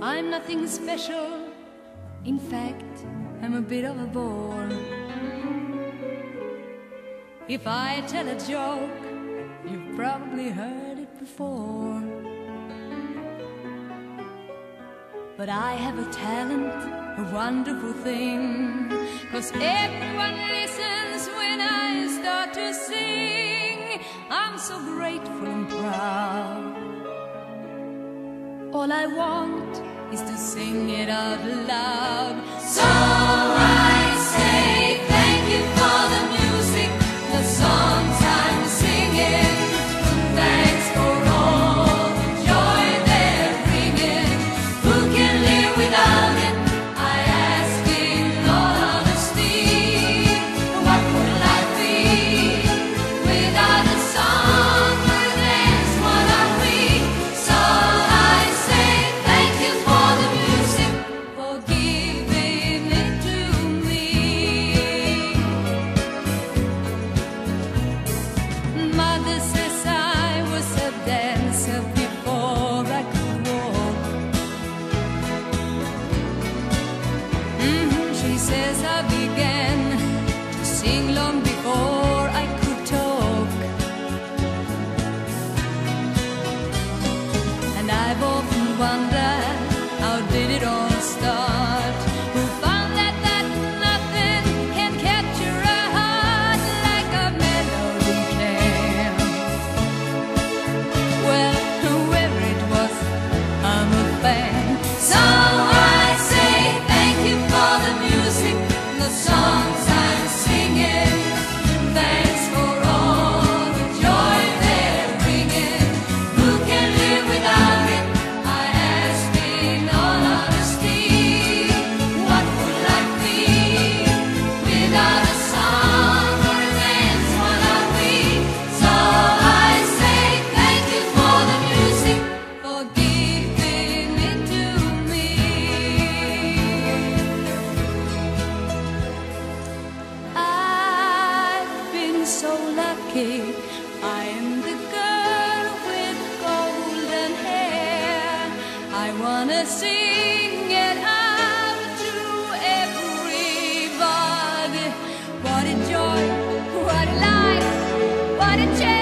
I'm nothing special. In fact, I'm a bit of a bore. If I tell a joke, you've probably heard it before. But I have a talent, a wonderful thing. Cause everyone listens when I start to sing. I'm so grateful and proud. All I want is to sing it out loud. mother's I am the girl with golden hair. I wanna sing it out to everybody. What a joy, what a life, what a change!